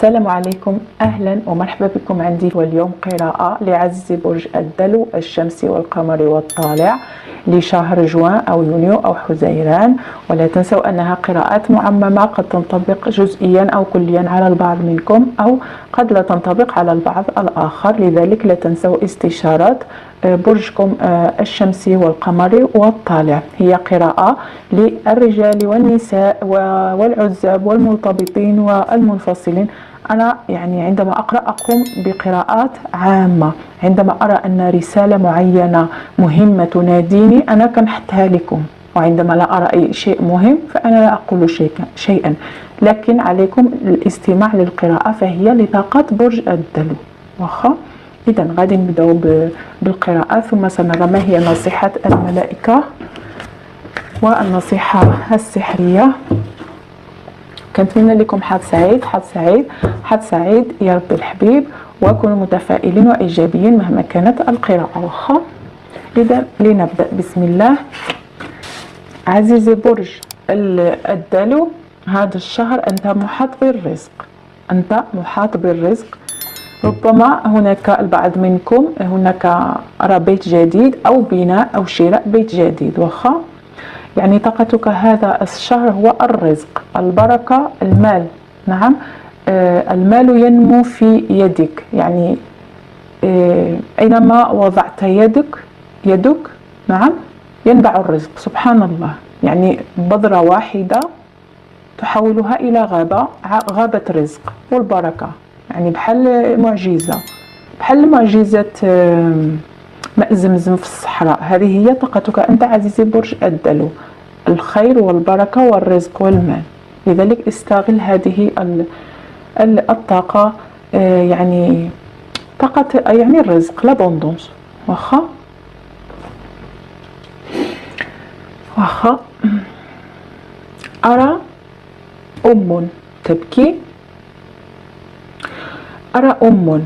السلام عليكم. أهلا ومرحبا بكم عندي واليوم قراءة لعزيز برج الدلو الشمسي والقمري والطالع لشهر جوان أو يونيو أو حزيران. ولا تنسوا أنها قراءات معممة قد تنطبق جزئيا أو كليا على البعض منكم أو قد لا تنطبق على البعض الآخر. لذلك لا تنسوا استشارة آه، برجكم آه، الشمسي والقمري والطالع. هي قراءة للرجال والنساء والعزاب والمرتبطين والمنفصلين. أنا يعني عندما أقرأ أقوم بقراءات عامة. عندما أرى أن رسالة معينة مهمة تناديني أنا كنحطها لكم وعندما لا أرى أي شيء مهم فأنا لا أقول شيئا. لكن عليكم الاستماع للقراءة فهي لطاقات برج الدلو. واخا إذا غادي نبداو بالقراءة. ثم سنرى ما هي نصيحة الملائكة والنصيحة السحرية. كنتمنى لكم حظ سعيد حظ سعيد حظ سعيد. يا رب الحبيب وكونوا متفائلين وإيجابيين مهما كانت القراءة. واخا؟ إذا لنبدأ. بسم الله. عزيزي برج الدلو هذا الشهر أنت محاط بالرزق. أنت محاط بالرزق. ربما هناك البعض منكم هناك أرى بيت جديد أو بناء أو شراء بيت جديد. واخا؟ يعني طاقتك هذا الشهر هو الرزق البركة المال. نعم. آه المال ينمو في يدك. يعني آه أينما وضعت يدك يدك نعم ينبع الرزق. سبحان الله يعني بذرة واحدة تحولها إلى غابة غابة رزق والبركة. يعني بحال معجزة. بحال معجزة ماء زمزم في الصحراء. هذه هي طاقتك أنت عزيزي برج الدلو. الخير والبركة والرزق والمال. لذلك استغل هذه الطاقة آه، يعني طاقة يعني الرزق لابوندونس واخا؟ واخا؟ أرى أم تبكي؟ أرى أم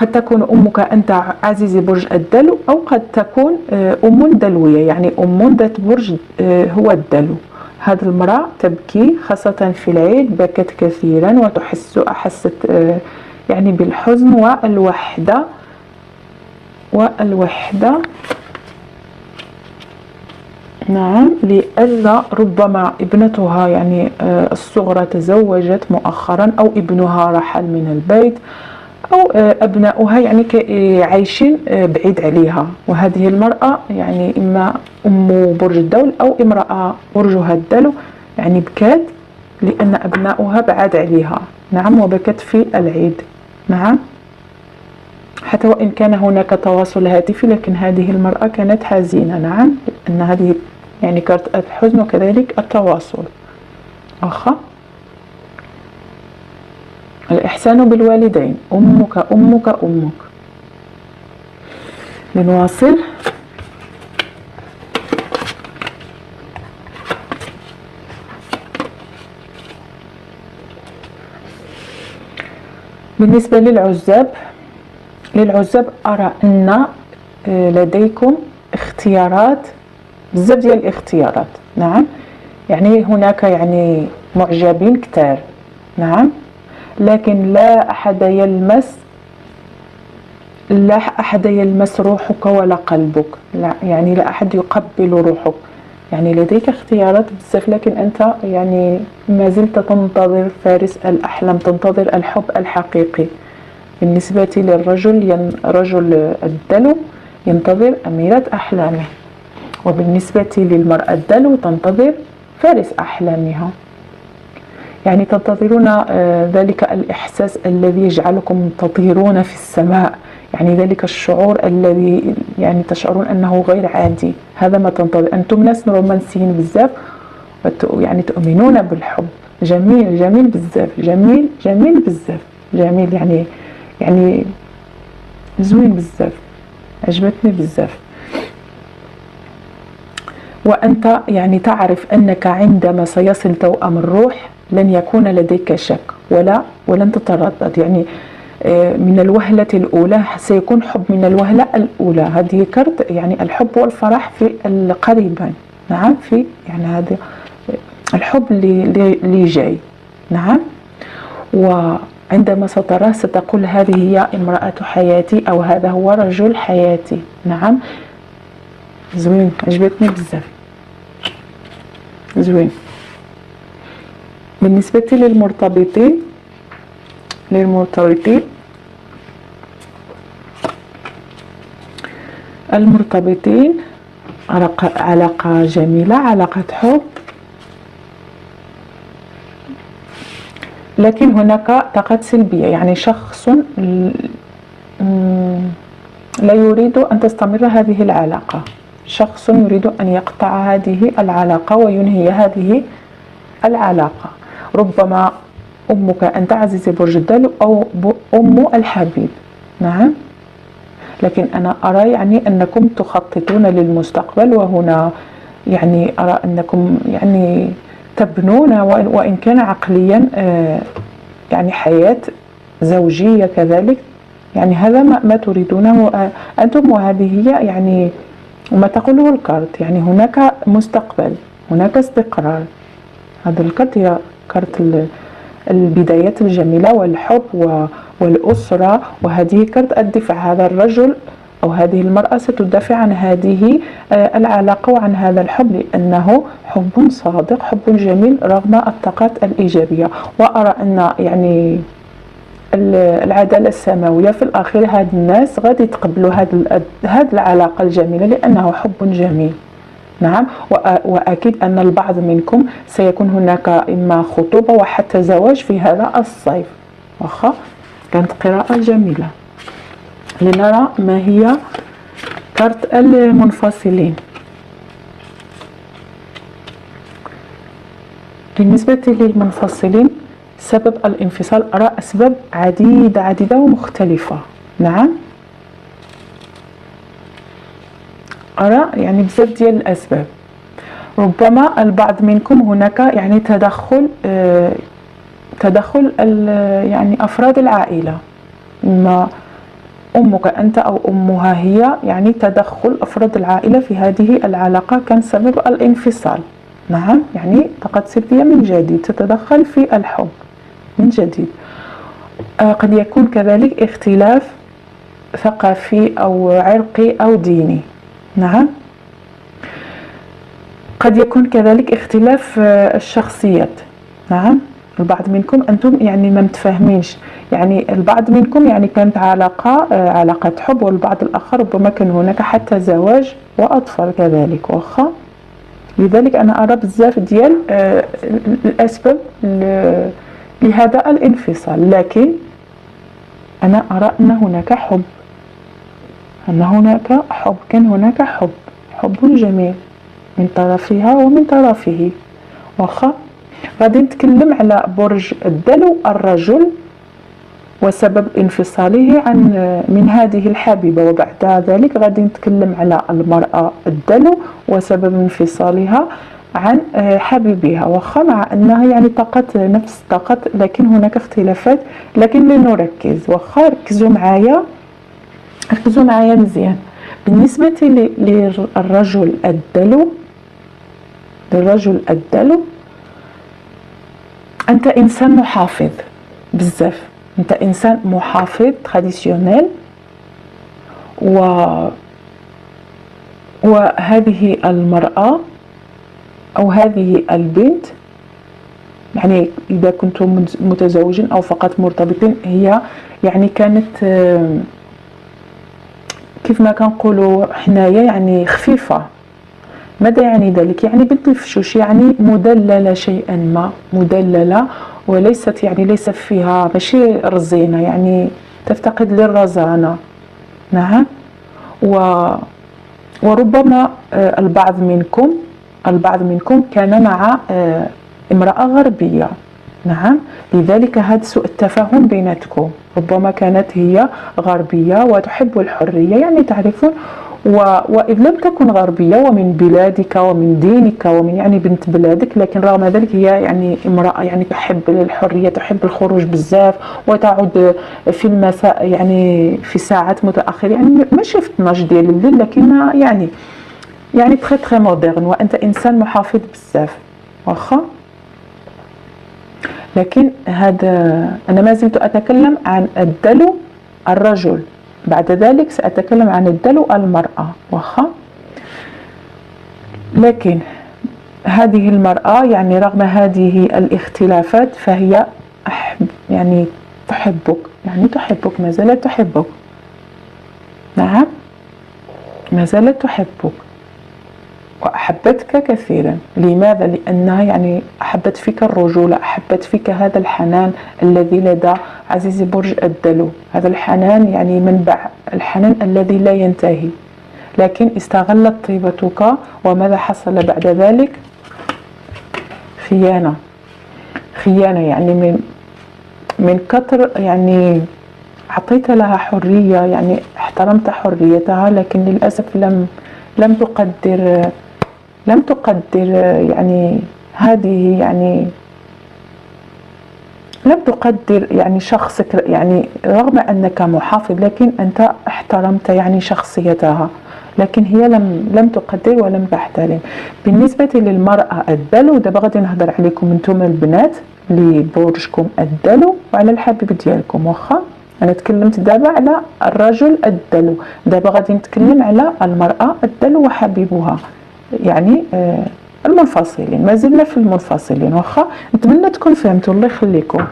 قد تكون أمك أنت عزيزي برج الدلو أو قد تكون آه، أم دلوية يعني أم ذات برج آه، هو الدلو. هذه المرأة تبكي خاصة في العيد بكت كثيرا وتحس أحست آه، يعني بالحزن والوحدة والوحدة. نعم لأن ربما ابنتها يعني الصغرى تزوجت مؤخرا أو ابنها رحل من البيت أو آه، أبناؤها يعني عايشين آه، بعيد عليها. وهذه المرأة يعني إما أم برج الدول أو امرأة برجها الدلو يعني بكات لأن أبناؤها بعاد عليها. نعم وبكت في العيد. نعم. حتى وإن كان هناك تواصل هاتفي لكن هذه المرأة كانت حزينة. نعم لأن هذه يعني كارت الحزن وكذلك التواصل. أخا. الإحسان بالوالدين. أمك أمك أمك. نواصل بالنسبة للعزاب للعزاب أرى أن آه، لديكم اختيارات بزاف ديال الاختيارات. نعم. يعني هناك يعني معجبين كتار. نعم. لكن لا أحد يلمس لا أحد يلمس روحك ولا قلبك. لا يعني لا أحد يقبل روحك. يعني لديك اختيارات بزاف لكن أنت يعني ما زلت تنتظر فارس الأحلام تنتظر الحب الحقيقي. بالنسبة للرجل رجل الدلو ينتظر أميرة أحلامه. وبالنسبة للمرأة الدلو تنتظر فارس أحلامها. يعني تنتظرون آه، ذلك الإحساس الذي يجعلكم تطيرون في السماء. يعني ذلك الشعور الذي يعني تشعرون أنه غير عادي. هذا ما تنتظر. أنتم ناس رومانسيين بزاف يعني تؤمنون بالحب. جميل جميل بزاف جميل جميل بزاف جميل يعني يعني زوين بزاف عجبتني بزاف. وأنت يعني تعرف أنك عندما سيصل توأم الروح لن يكون لديك شك. ولا ولن تتردد. يعني آه، من الوهلة الأولى سيكون حب من الوهلة الأولى. هذه كرت يعني الحب والفرح في قريبا نعم في يعني هذا الحب اللي, اللي جاي. نعم. وعندما ستراه ستقول هذه هي امرأة حياتي أو هذا هو رجل حياتي. نعم. زوين عجبتني بزاف. زوين. بالنسبة للمرتبطين للمرتبطين المرتبطين علاقة جميلة علاقة حب. لكن هناك طاقات سلبية يعني شخص لا يريد أن تستمر هذه العلاقة. شخص يريد أن يقطع هذه العلاقة وينهي هذه العلاقة. ربما أمك أنت عزيزي برج الدلو أو أم الحبيب. نعم. لكن أنا أرى يعني أنكم تخططون للمستقبل وهنا يعني أرى أنكم يعني تبنون وإن كان عقليا آه، يعني حياة زوجية كذلك. يعني هذا ما, ما تريدونه آه، أنتم وهذه هي يعني وما تقوله الكارت. يعني هناك مستقبل هناك استقرار. هذا الكارت هي كارت البدايات الجميلة والحب والأسرة وهذه كرت الدفاع هذا الرجل أو هذه المرأة ستدافع عن هذه آه، العلاقة وعن هذا الحب لأنه حب صادق حب جميل رغم الطاقات الإيجابية. وأرى أن يعني العدالة السماوية في الأخير هاد الناس غادي يتقبلوا هاد, هاد العلاقة الجميلة لأنه حب جميل. نعم. وأكيد أن البعض منكم سيكون هناك إما خطوبة وحتى زواج في هذا الصيف. واخا كانت قراءة جميلة. لنرى ما هي كارت المنفصلين. بالنسبة للمنفصلين سبب الانفصال أرى أسباب عديدة عديدة ومختلفة. نعم. أرى يعني بزاف ديال الأسباب. ربما البعض منكم هناك يعني تدخل آه تدخل يعني أفراد العائلة. إما أمك أنت أو أمها هي يعني تدخل أفراد العائلة في هذه العلاقة كان سبب الانفصال. نعم يعني طاقة سلبية من جديد تتدخل في الحب من جديد. آه قد يكون كذلك اختلاف ثقافي أو عرقي أو ديني. نعم. قد يكون كذلك اختلاف آه، الشخصيات. نعم. البعض منكم أنتم يعني ما متفاهمينش. يعني البعض منكم يعني كانت علاقة آه، علاقه حب والبعض الآخر ربما كان هناك حتى زواج وأطفال كذلك واخا؟ لذلك أنا أرى بزاف ديال آه، الأسباب لهذا الانفصال. لكن أنا أرى أن هناك حب. أن هناك حب كان هناك حب حب جميل من طرفها ومن طرفه. واخا غادي نتكلم على برج الدلو الرجل وسبب انفصاله عن من هذه الحبيبة. وبعد ذلك غادي نتكلم على المرأة الدلو وسبب انفصالها عن حبيبها. واخا مع أنها يعني طاقة نفس طاقة لكن هناك اختلافات لكن لنركز. واخا ركزوا معايا. ركزوا معايا مزيان. بالنسبة للرجل الدلو للرجل الدلو أنت إنسان محافظ بزاف. أنت إنسان محافظ تراديسيونيل و وهذه المرأة أو هذه البنت يعني إذا كنتم متزوجين أو فقط مرتبطين هي يعني كانت كيف ما كنقولوا حنايا يعني خفيفة. ماذا يعني ذلك؟ يعني بنت الفشوش يعني مدللة شيئا ما مدللة وليست يعني ليس فيها ماشي رزينة يعني تفتقد للرزانة. نعم؟ و وربما آه، البعض منكم البعض منكم كان مع آه، امرأة غربية. نعم. لذلك هذا سوء التفاهم بيناتكم. ربما كانت هي غربية وتحب الحرية يعني تعرفون وإذ لم تكن غربية ومن بلادك ومن دينك ومن يعني بنت بلادك لكن رغم ذلك هي يعني امرأة يعني تحب الحرية تحب الخروج بزاف وتعود في المساء يعني في ساعات متأخرة. يعني ما شفت ناش ديال الليل لكن يعني يعني تخي تخي مودرن وأنت إنسان محافظ بزاف. واخا؟ لكن هذا أنا ما زلت أتكلم عن الدلو الرجل. بعد ذلك سأتكلم عن الدلو المرأة واخا لكن هذه المرأة يعني رغم هذه الاختلافات فهي أحب يعني تحبك. يعني تحبك ما زالت تحبك. نعم؟ ما زالت تحبك. وأحبتك كثيرا. لماذا؟ لأنها يعني أحبت فيك الرجولة أحبت فيك هذا الحنان الذي لدى عزيزي برج الدلو. هذا الحنان يعني منبع الحنان الذي لا ينتهي. لكن استغلت طيبتك وماذا حصل بعد ذلك؟ خيانة. خيانة يعني من من كثر يعني أعطيت لها حرية يعني احترمت حريتها لكن للأسف لم لم تقدر لم تقدر يعني هذه يعني لم تقدر يعني شخصك يعني رغم أنك محافظ لكن أنت احترمت يعني شخصيتها لكن هي لم لم تقدر ولم تحترم. بالنسبة للمرأة الدلو دابا غادي نهضر عليكم أنتم البنات اللي برجكم الدلو وعلى الحبيب ديالكم واخا؟ أنا تكلمت دابا على الرجل الدلو دابا غادي نتكلم على المرأة الدلو وحبيبها. يعني آه المنفصلين. ما زلنا في المنفصلين واخا نتمنى تكون فهمتوا الله يخليكم.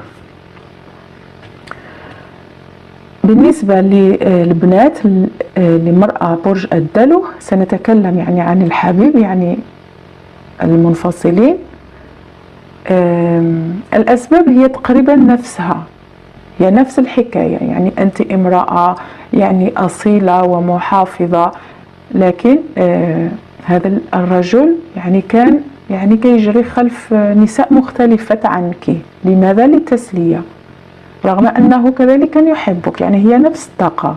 بالنسبة للبنات لمرأة برج الدلو سنتكلم يعني عن الحبيب يعني المنفصلين. الأسباب هي تقريبا نفسها. هي نفس الحكاية يعني أنت امرأة يعني أصيلة ومحافظة لكن هذا الرجل يعني كان يعني كيجري خلف نساء مختلفة عنك. لماذا؟ للتسلية. رغم أنه كذلك كان يحبك. يعني هي نفس الطاقة.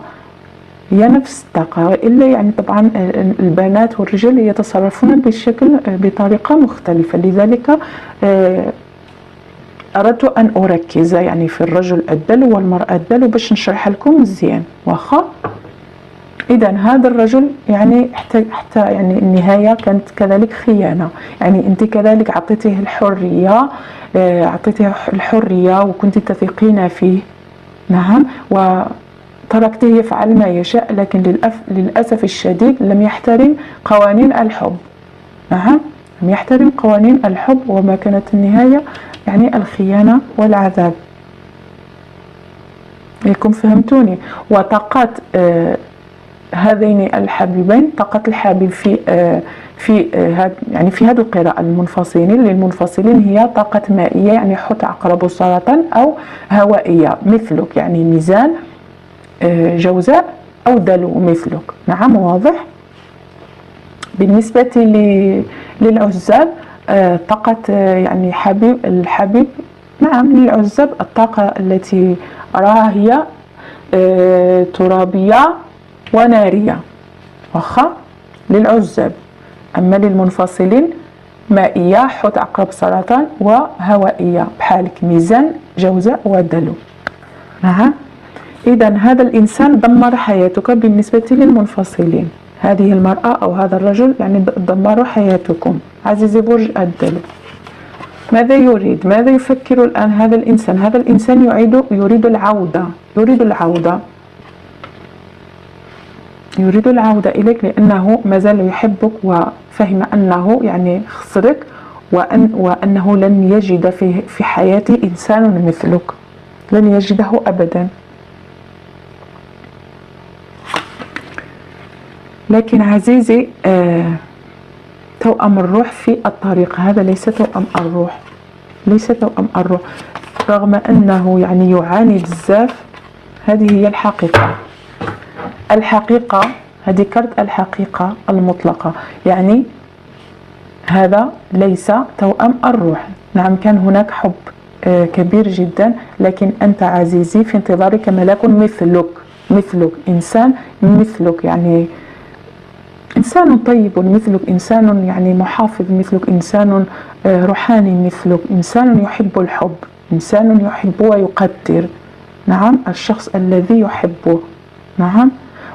هي نفس الطاقة. إلا يعني طبعا البنات والرجال يتصرفون بشكل بطريقة مختلفة. لذلك آه، أردت أن أركز. يعني في الرجل الدلو والمرأة الدلو باش نشرح لكم مزيان. واخا؟ اذا هذا الرجل يعني حتى حتى يعني النهاية كانت كذلك خيانة. يعني أنت كذلك اعطيتيه الحرية آه، اعطيتيه الحرية وكنت تثقين فيه. نعم؟ وتركته يفعل ما يشاء لكن للأسف الشديد لم يحترم قوانين الحب. نعم؟ لم يحترم قوانين الحب وما كانت النهاية يعني الخيانة والعذاب. لكم فهمتوني. وطاقات آه هذين الحبيبين طاقة الحبيب في آه، في آه، يعني في هذه القراءة المنفصلين للمنفصلين هي طاقة مائية يعني حوت عقرب سرطان أو هوائية مثلك يعني ميزان آه، جوزاء أو دلو مثلك. نعم واضح؟ بالنسبة للعزاب طاقة يعني حبيب الحبيب نعم للعزاب الطاقة التي أراها هي ترابية ونارية. واخا للعزاب. أما للمنفصلين مائية حوت عقرب سرطان وهوائية. بحالك ميزان جوزاء ودلو. نعم إذا هذا الإنسان دمر حياتك بالنسبة للمنفصلين. هذه المرأة أو هذا الرجل يعني دمر حياتكم. عزيزي برج الدلو. ماذا يريد؟ ماذا يفكر الآن هذا الإنسان؟ هذا الإنسان يريد يريد العودة. يريد العودة. يريد العودة إليك لأنه ما زال يحبك وفهم أنه يعني خسرك وأن وأنه لن يجد في في حياته إنسان مثلك. لن يجده أبدا. لكن عزيزي آه توأم الروح في الطريق. هذا ليس توأم الروح. ليس توأم الروح. رغم أنه يعني يعاني بزاف هذه هي الحقيقة. الحقيقة هذه كرت الحقيقة المطلقة. يعني هذا ليس توأم الروح. نعم كان هناك حب آه، كبير جدا لكن أنت عزيزي في انتظارك ملاك مثلك مثلك إنسان مثلك يعني إنسان طيب مثلك إنسان يعني محافظ مثلك إنسان آه، روحاني مثلك إنسان يحب الحب إنسان يحب ويقدر. نعم الشخص الذي يحبه. نعم.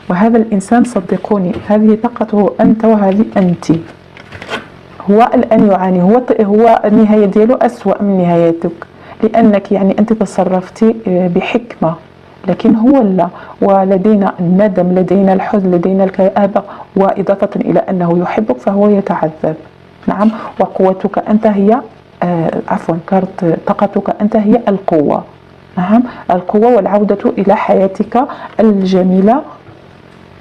وهذا الإنسان صدقوني هذه طاقته أنت وهذه أنت. هو الآن يعاني هو هو النهاية ديالو أسوأ من نهايتك. لأنك يعني أنت تصرفتي آه، بحكمة لكن هو لا. ولدينا الندم لدينا الحزن لدينا الكآبة وإضافة إلى أنه يحبك فهو يتعذب. نعم وقوتك أنت هي آه عفوا كارت طاقتك أنت هي القوة. نعم القوة والعودة إلى حياتك الجميلة.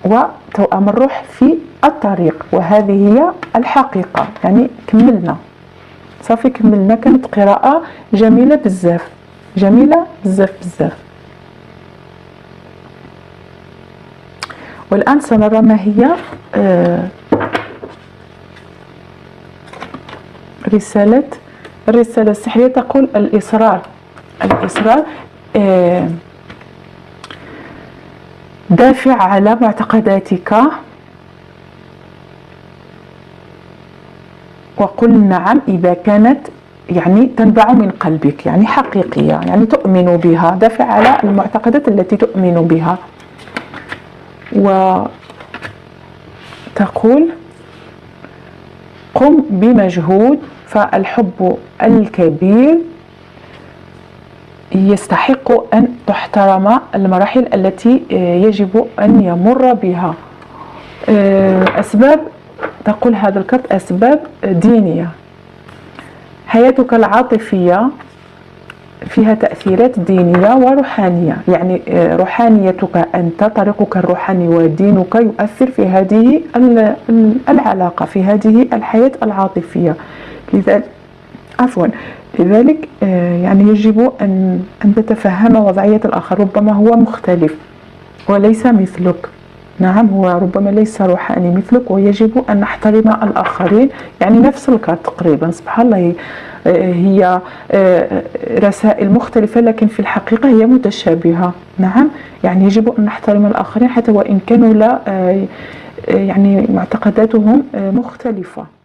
وتوأم الروح في الطريق وهذه هي الحقيقة. يعني كملنا. صافي كملنا. كانت قراءة جميلة بزاف. جميلة بزاف بزاف. والآن سنرى ما هي آه رسالة الرسالة السحرية تقول الإصرار. الإصرار آه دافع على معتقداتك. وقل نعم إذا كانت يعني تنبع من قلبك يعني حقيقية يعني تؤمن بها دافع على المعتقدات التي تؤمن بها. وتقول قم بمجهود فالحب الكبير يستحق أن تحترم المراحل التي يجب أن يمر بها. أسباب تقول هذا الكرت أسباب دينية. حياتك العاطفية فيها تأثيرات دينية وروحانية. يعني آه، روحانيتك أنت طريقك الروحاني ودينك يؤثر في هذه العلاقة في هذه الحياة العاطفية. لذلك عفوا. لذلك آه، يعني يجب أن أن تتفهم وضعية الآخر. ربما هو مختلف وليس مثلك. نعم هو ربما ليس روحاني مثلك ويجب أن نحترم الآخرين. يعني نفس الكارت تقريبا. سبحان الله هي آه، رسائل مختلفة لكن في الحقيقة هي متشابهة. نعم يعني يجب أن نحترم الآخرين حتى وإن كانوا لا آه، يعني معتقداتهم مختلفة.